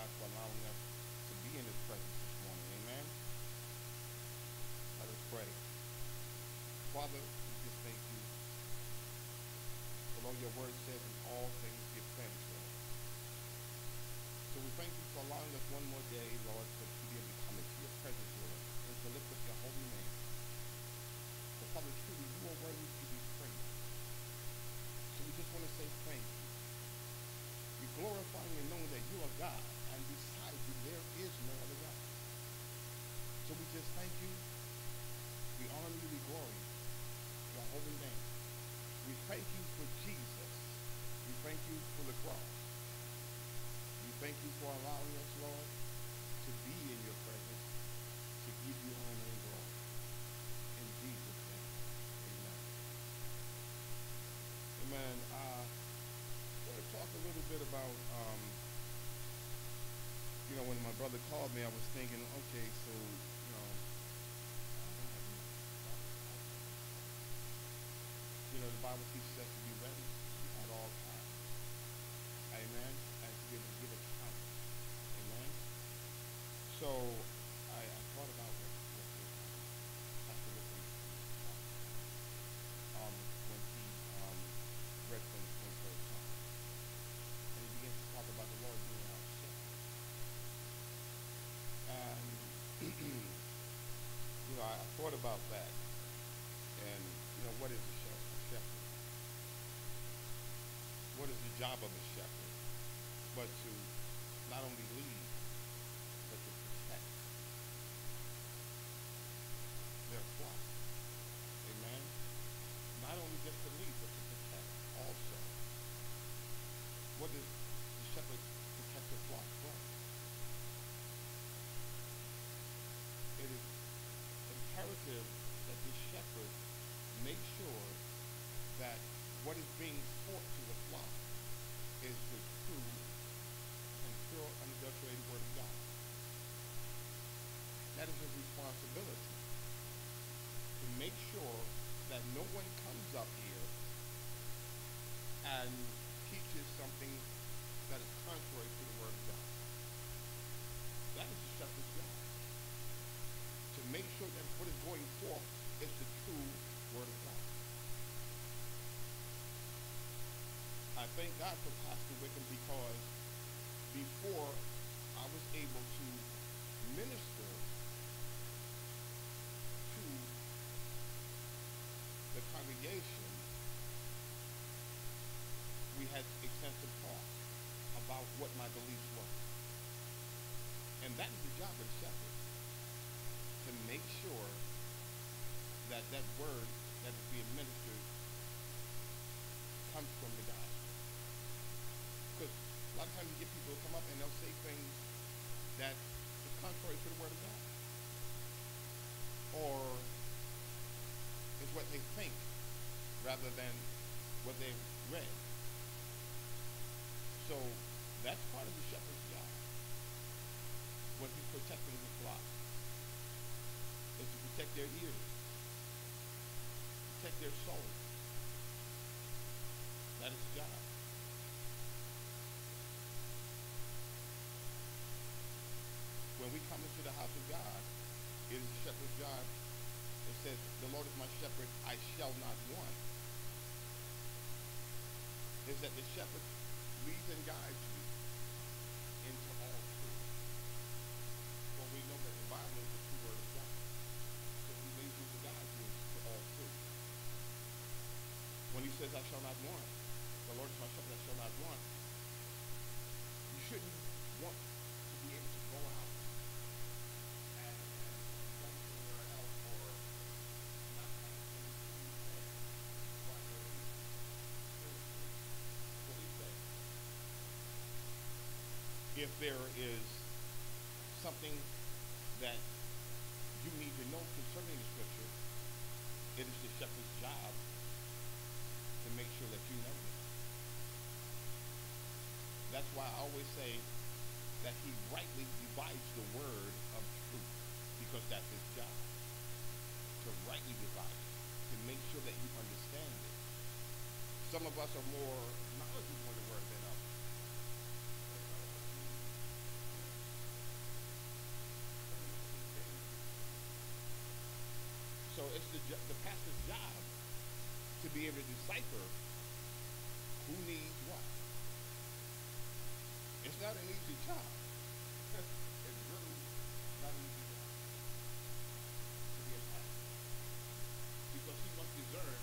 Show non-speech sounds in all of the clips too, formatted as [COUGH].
God for allowing us to be in His presence this morning. Amen. Let us pray. Father, we just thank you. All your word says in all things give thanks, Lord. So we thank you for allowing us one more day, Lord, to, be able to come into your presence, Lord, and to lift up your holy name. So Father, truly, you are worthy to be praised. So we just want to say thank you. We glorifying and knowing that you are God, and beside you there is no other God. So we just thank you. We honor you, we glory you. Your holy name. We thank you for Jesus. We thank you for the cross. We thank you for allowing us, Lord, to be in your presence, to give you honor and glory. In Jesus' name, amen. Amen. Uh, I want to talk a little bit about, um, you know, when my brother called me, I was thinking, okay, so, you know, you know, the Bible teaches us to be ready at all times. Amen. And to be able to give account. Amen. So I, I thought about what, what the, um, Pastor Whitman talked about um, when he um, read from the 23rd Psalm. And he begins to talk about the Lord being our shepherd. And, you know, I, I thought about that. And, you know, what is a shepherd? What is the job of a shepherd? But to not only lead, but to protect their flock. Amen? Not only just to lead, but to protect also. What does the shepherd protect the flock from? It is imperative that the shepherd make sure that what is being taught to the flock is the true and pure, unadulterated word of God. That is his responsibility to make sure that no one comes up here and teaches something that is contrary to the word of God. That is the shepherd's job. To make sure that what is going forth is the true word of God. I thank God for Pastor Wickham because before I was able to minister to the congregation, we had extensive talks about what my beliefs were. And that is the job of the shepherd, to make sure that that word that is being ministered comes from the gospel. Because a lot of times you get people who come up and they'll say things that is contrary to the word of God. Or is what they think rather than what they've read. So that's part of the shepherd's job. When he's protecting the flock, to protect their ears, protect their soul. That is job. When we come into the house of God, it is the shepherd's job. It says, the Lord is my shepherd, I shall not want. Is that the shepherd leads and guides you into all truth. For we know that the Bible is the true word of God. So he leads you and guides you to all truth. When he says, I shall not want, the Lord is my shepherd, I shall not want, you shouldn't want to be able to go out and, and somewhere else or not have any food fed while you're spiritually fully fed. If there is something that you need to know concerning the scripture, it is the shepherd's job make sure that you know it. That's why I always say that he rightly divides the word of truth because that's his job to rightly divide it, to make sure that you understand it. Some of us are more knowledgeable in the word than others. So it's the, the pastor's job to be able to decipher who needs what. It's not an easy job. [LAUGHS] it's really not an easy job to be a pastor. Because he must discern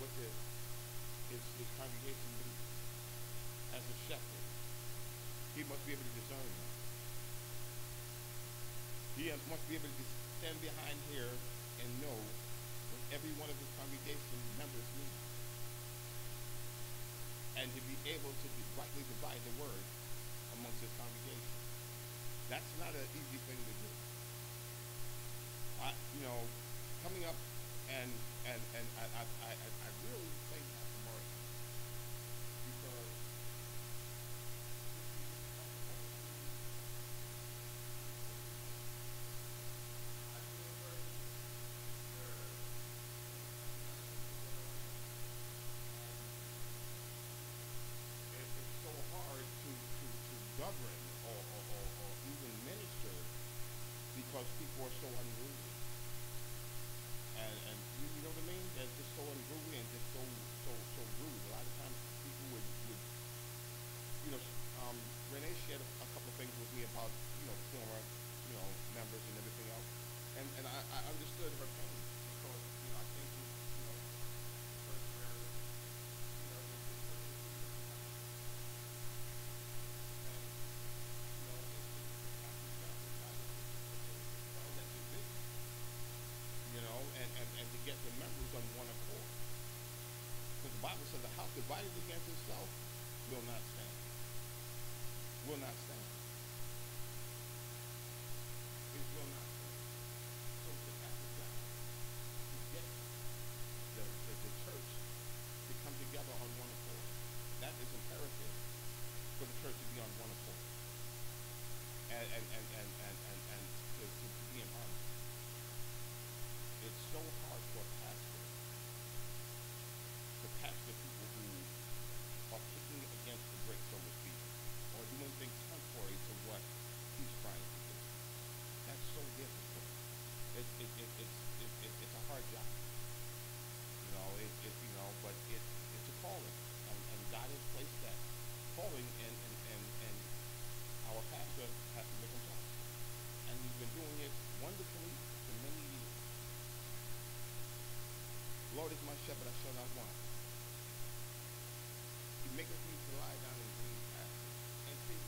what his, his congregation needs. As a shepherd, he must be able to discern that. He must be able to stand behind here and know every one of his congregation members needs. And to be able to rightly divide the word amongst his congregation. That's not an easy thing to do. I, you know, coming up and and and I I, I, I really think that's Mark because it's so hard to, to, to govern or, or, or, or even minister because people so unruly. And, and you, you know what I mean? They're just so unruly and just so so so rude. A lot of times people would, would you know, um, Renee shared a, a couple of things with me about, you know, former, you know, members and everything else. And and I, I understood her pain because, you know, I think you know, church where, you know, there's this certain and, you know, it's, it's the pastor's job to try to follow that division, you know, and, and, and to get the members on one accord. Because the Bible says the house divided against itself will not stand. Will not stand. It will not stand. So it's the pastor's job to get the, the, the church to come together on one accord. That is imperative for the church to be on one accord. And and and and and, and, and to, to, to be in harmony. It's so hard for a pastor to pastor people who are kicking against the bricks, so to speak, or doing things contrary to what he's trying to do. That's so difficult. It, it, it, it's it, it, it's a hard job. You know, it, it you know, but it it's a calling, and, and God has placed that calling in in, in, in our pastor, Pastor Nicholas Johnson, and he's been doing it wonderfully for many years. Lord is my shepherd; I shall not want. He maketh me to lie down in green pastures. And see,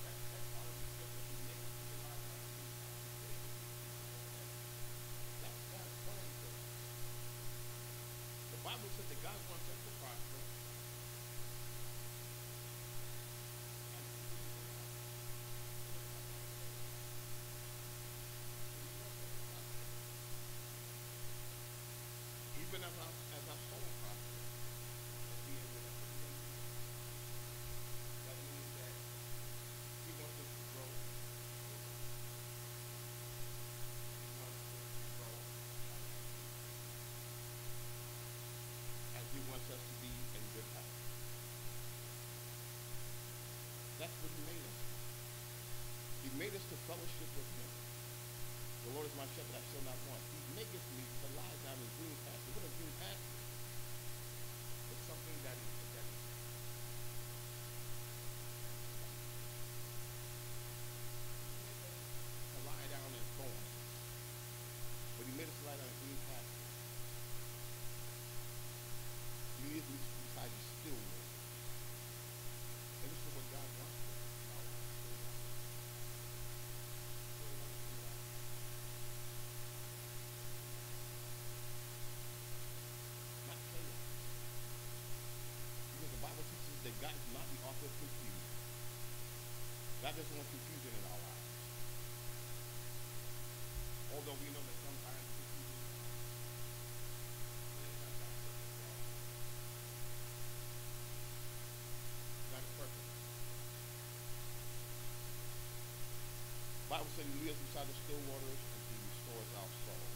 that, that's part of the scripture. He maketh me to lie down in green pastures. That's God's plan for us. The Bible says that God wants us to prosper. and to do good. Even as our, as our soul prospers, that we able to put it in. That means that He wants us to grow. He wants us to grow. And He wants us to be in good health. That's what He made us. He made us to fellowship with Him. The Lord is my shepherd, I shall not want. He maketh me to lie down in green pastures. What is green pastures? of confusion. God doesn't want confusion in our lives. Although we know that sometimes God is perfect. The Bible says, he lives beside the still waters and he restores our souls."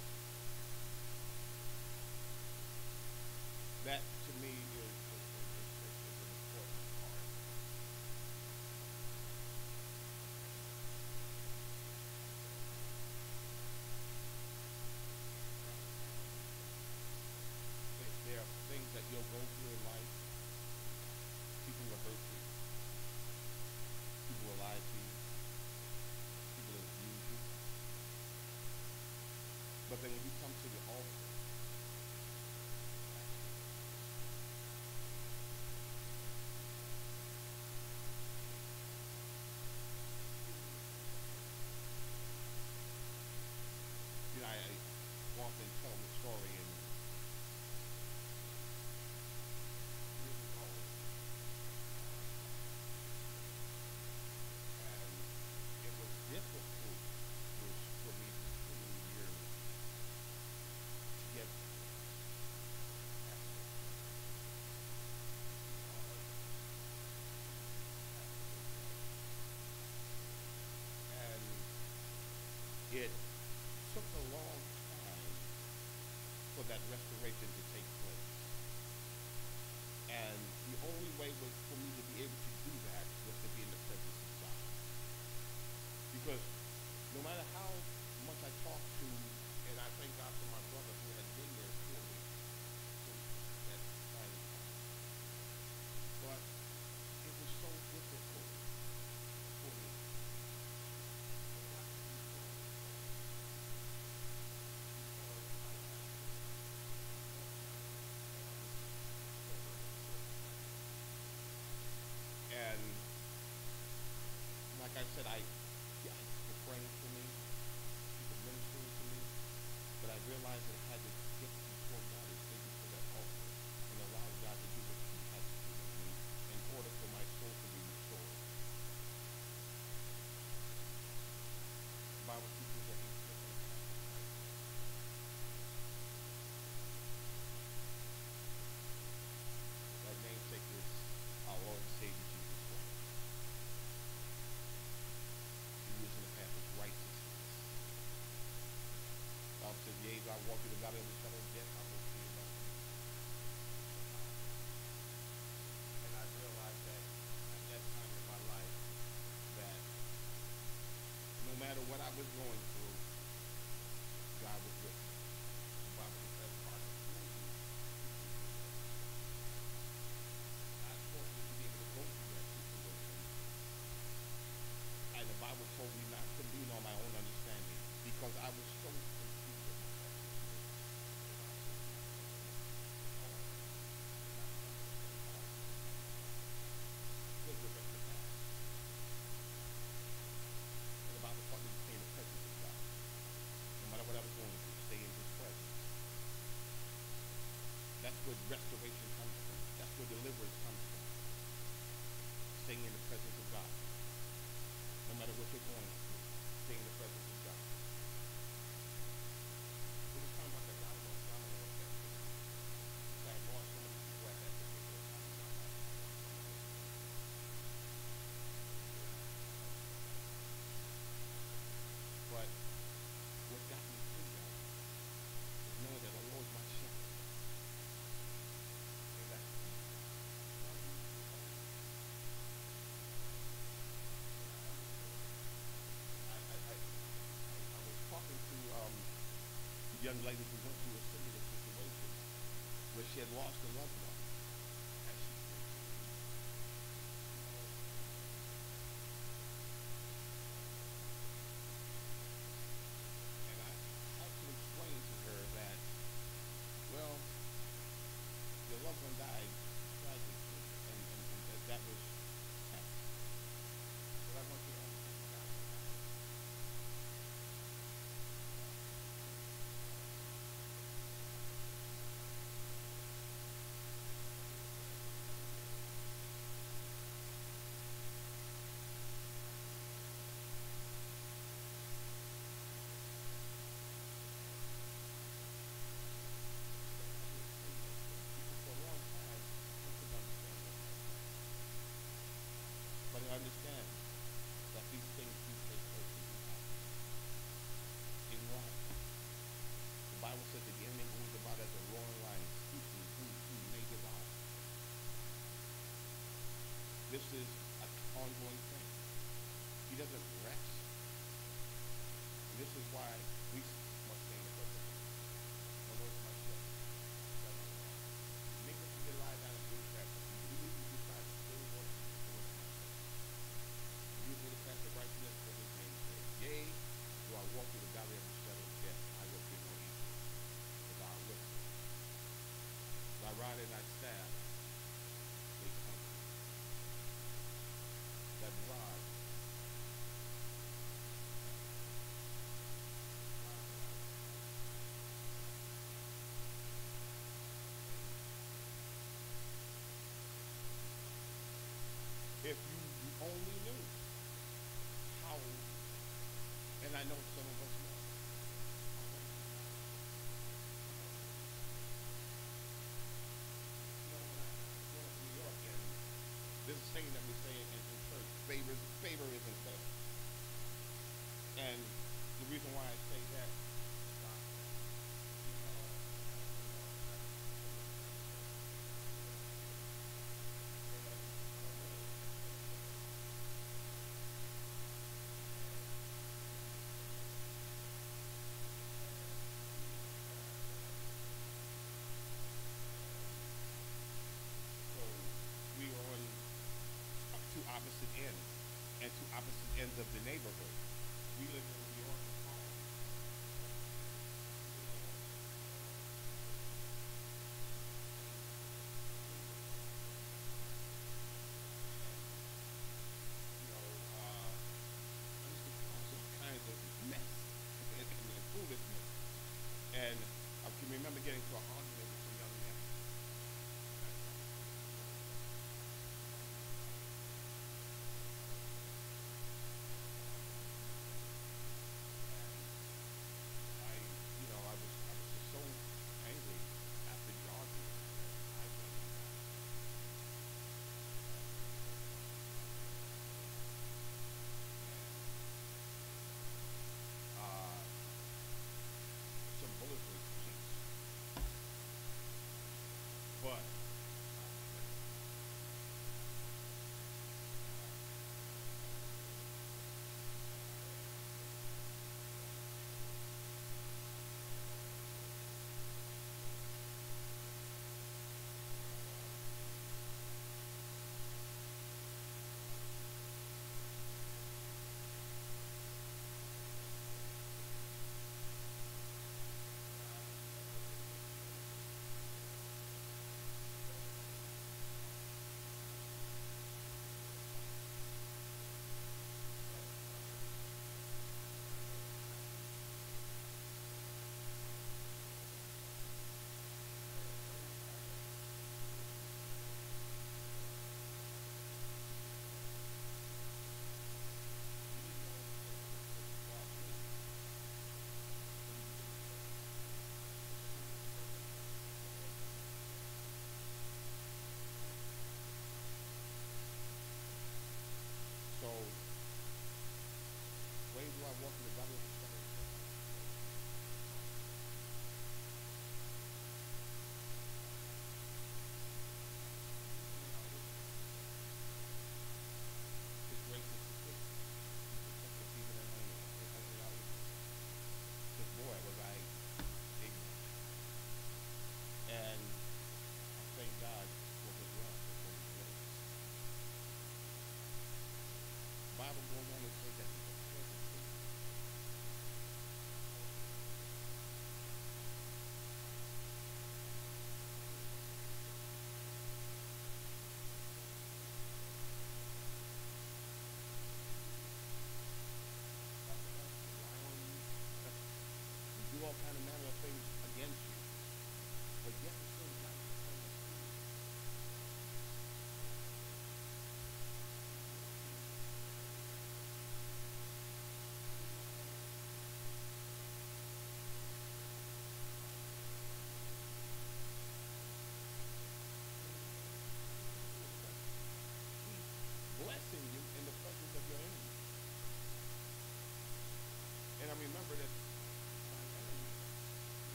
I said, I, yeah, people praying for me, people ministering to me, but I realized that deliverance comes from. Staying in the presence of God. No matter what you're going through, stay in the presence young lady who went through a similar situation where she had lost a loved one. And she and I had to explain to her that, well, your loved one died tragically, and, and that, that was is why we must stand the presence. The Lord is my shepherd. Make us to realize that is that we need to decide to still be the Lord is my. You will pass the righteousness for his name. sake. Yea, I walk through the valley of the shadow of death, I will be no evil. For thou art with me. Thy rod and thy favor isn't fair. And the reason why I say that Abraham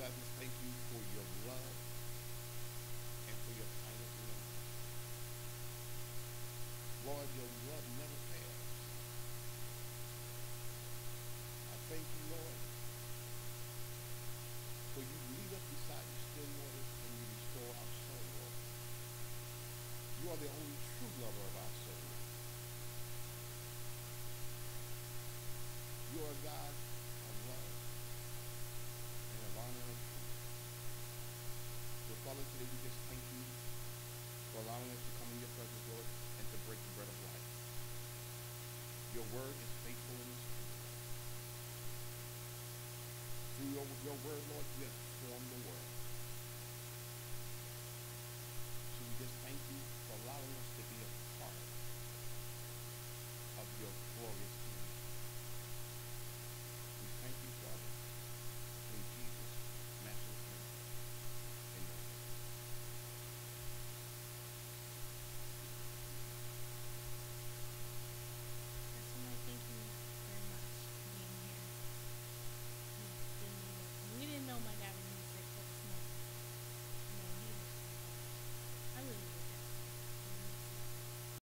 Father, I just thank you for your love and for your kindness. Lord, your love never fails. I thank you, Lord, for you lead us beside the still waters and you restore our soul, Lord. You are the only true lover of our Father, today we just thank you for allowing us to come in your presence, Lord, and to break the bread of life. Your word is faithful in this. Through your, your word, Lord, you have formed the world. So we just thank you for allowing us to be a part of your glorious